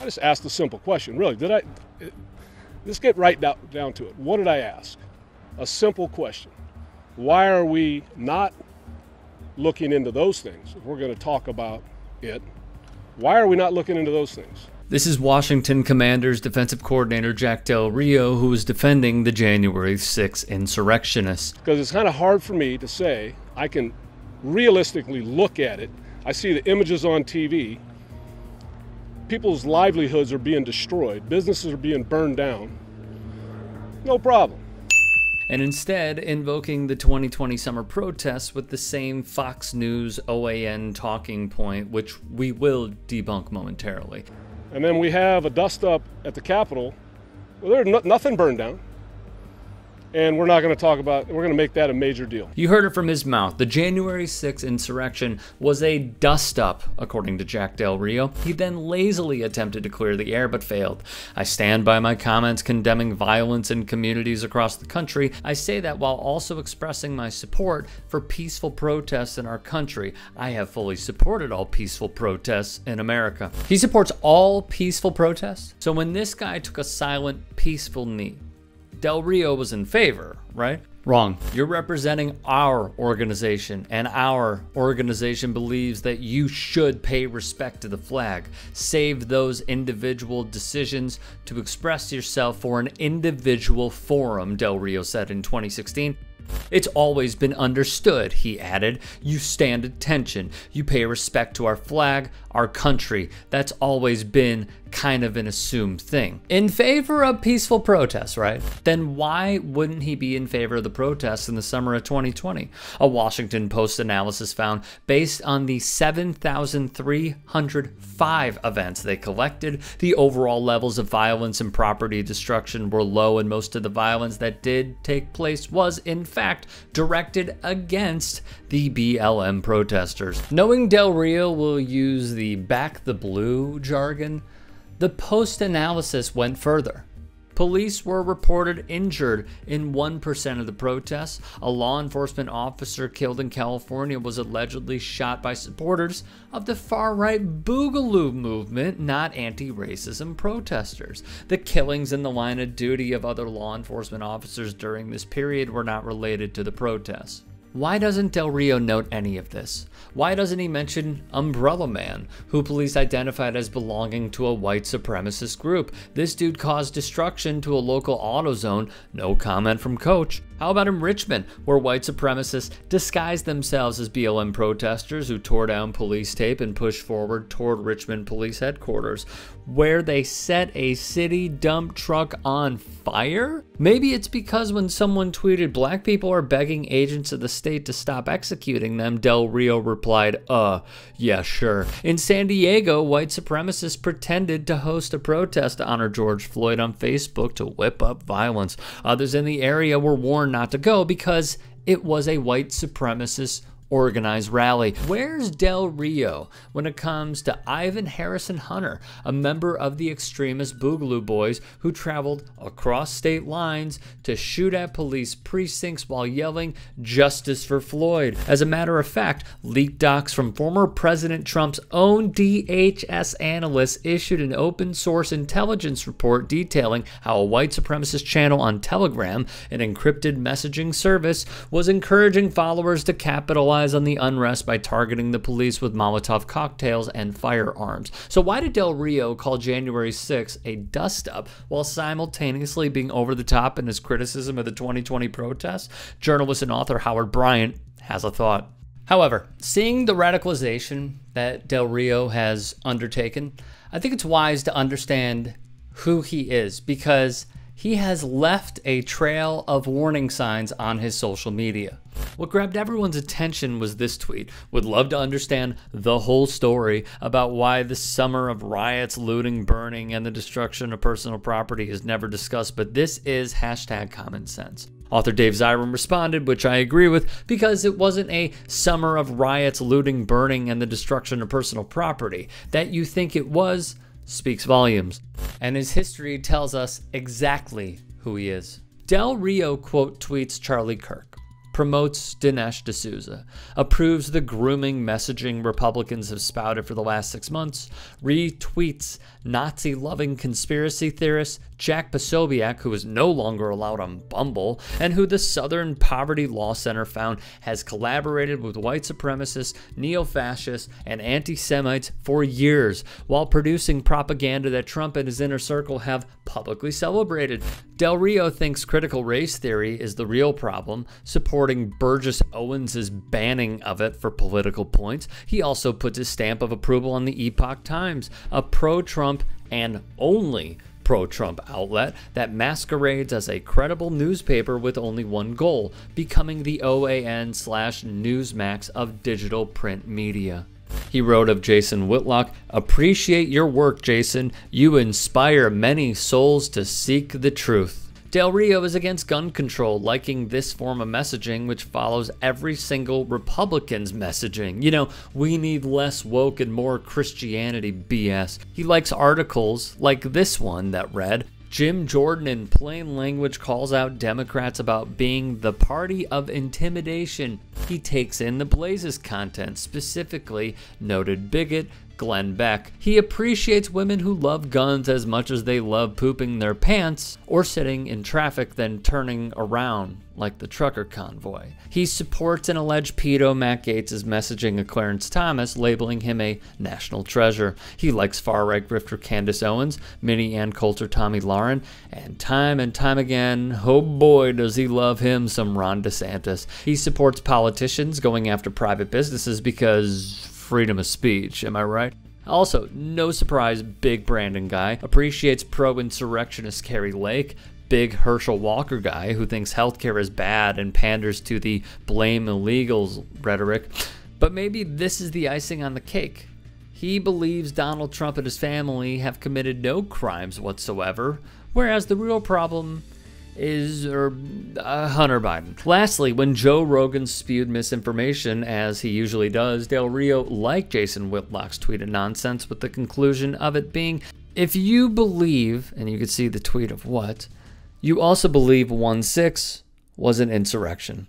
I just asked a simple question. Really, did I? Let's get right down to it. What did I ask? A simple question. Why are we not looking into those things? If we're going to talk about it, why are we not looking into those things? This is Washington Commanders defensive coordinator Jack Del Rio, who was defending the January 6th insurrectionists. Because it's kind of hard for me to say I can realistically look at it. I see the images on TV. People's livelihoods are being destroyed, businesses are being burned down. No problem and instead invoking the 2020 summer protests with the same Fox News OAN talking point, which we will debunk momentarily. And then we have a dust up at the Capitol. Well, there's no, nothing burned down and we're not going to talk about we're going to make that a major deal. You heard it from his mouth. The January 6th insurrection was a dust up, according to Jack Del Rio. He then lazily attempted to clear the air but failed. I stand by my comments condemning violence in communities across the country. I say that while also expressing my support for peaceful protests in our country. I have fully supported all peaceful protests in America. He supports all peaceful protests. So when this guy took a silent, peaceful knee, Del Rio was in favor, right? Wrong. You're representing our organization, and our organization believes that you should pay respect to the flag. Save those individual decisions to express yourself for an individual forum, Del Rio said in 2016. It's always been understood, he added. You stand attention. You pay respect to our flag, our country. That's always been kind of an assumed thing. In favor of peaceful protests, right? Then why wouldn't he be in favor of the protests in the summer of 2020? A Washington Post analysis found based on the 7,305 events they collected, the overall levels of violence and property destruction were low, and most of the violence that did take place was, in fact, directed against the BLM protesters. Knowing Del Rio will use the back the blue jargon, the post analysis went further. Police were reported injured in 1% of the protests. A law enforcement officer killed in California was allegedly shot by supporters of the far right Boogaloo movement, not anti racism protesters. The killings in the line of duty of other law enforcement officers during this period were not related to the protests. Why doesn't Del Rio note any of this? Why doesn't he mention Umbrella Man, who police identified as belonging to a white supremacist group? This dude caused destruction to a local AutoZone. No comment from Coach. How about in Richmond, where white supremacists disguised themselves as BLM protesters who tore down police tape and pushed forward toward Richmond police headquarters, where they set a city dump truck on fire? Maybe it's because when someone tweeted, Black people are begging agents of the state to stop executing them, Del Rio replied, uh, yeah, sure. In San Diego, white supremacists pretended to host a protest to honor George Floyd on Facebook to whip up violence. Others in the area were warned not to go because it was a white supremacist organized rally. Where's Del Rio when it comes to Ivan Harrison Hunter, a member of the extremist Boogaloo Boys who traveled across state lines to shoot at police precincts while yelling justice for Floyd? As a matter of fact, leaked docs from former President Trump's own DHS analysts issued an open source intelligence report detailing how a white supremacist channel on Telegram, an encrypted messaging service, was encouraging followers to capitalize capitalize on the unrest by targeting the police with Molotov cocktails and firearms. So, why did Del Rio call January 6 a dust up while simultaneously being over the top in his criticism of the 2020 protests? Journalist and author Howard Bryant has a thought. However, seeing the radicalization that Del Rio has undertaken, I think it's wise to understand who he is because he has left a trail of warning signs on his social media. What grabbed everyone's attention was this tweet. Would love to understand the whole story about why the summer of riots, looting, burning, and the destruction of personal property is never discussed, but this is hashtag common sense. Author Dave Zirin responded, which I agree with, because it wasn't a summer of riots, looting, burning, and the destruction of personal property. That you think it was speaks volumes. And his history tells us exactly who he is. Del Rio quote tweets Charlie Kirk promotes Dinesh D'Souza, approves the grooming messaging Republicans have spouted for the last six months, retweets Nazi loving conspiracy theorist Jack Posobiec, who is no longer allowed on Bumble, and who the Southern Poverty Law Center found has collaborated with white supremacists, neo fascists, and anti Semites for years while producing propaganda that Trump and his inner circle have publicly celebrated. Del Rio thinks critical race theory is the real problem, supporting Burgess Owens' banning of it for political points. He also puts his stamp of approval on the Epoch Times, a pro Trump and only pro Trump outlet that masquerades as a credible newspaper with only one goal becoming the OAN slash Newsmax of digital print media. He wrote of Jason Whitlock Appreciate your work, Jason. You inspire many souls to seek the truth. Del Rio is against gun control, liking this form of messaging, which follows every single Republican's messaging. You know, we need less woke and more Christianity BS. He likes articles like this one that read, Jim Jordan, in plain language, calls out Democrats about being the party of intimidation. He takes in the Blazes content, specifically noted bigot, Glenn Beck. He appreciates women who love guns as much as they love pooping their pants or sitting in traffic then turning around like the trucker convoy. He supports an alleged pedo Matt Gaetz' messaging of Clarence Thomas, labeling him a national treasure. He likes far-right grifter Candace Owens, Mini Ann Coulter Tomi Lahren, and time and time again, oh boy does he love him some Ron DeSantis. He supports politicians going after private businesses because freedom of speech, am I right? Also, no surprise, big Brandon guy, appreciates pro insurrectionist Kari Lake, big Herschel Walker guy who thinks healthcare is bad and panders to the blame illegals rhetoric. But maybe this is the icing on the cake. He believes Donald Trump and his family have committed no crimes whatsoever, whereas the real problem is or uh, Hunter Biden. Lastly, when Joe Rogan spewed misinformation, as he usually does, Del Rio liked Jason Whitlock's tweet of nonsense with the conclusion of it being, if you believe, and you could see the tweet of what, you also believe 1-6 was an insurrection.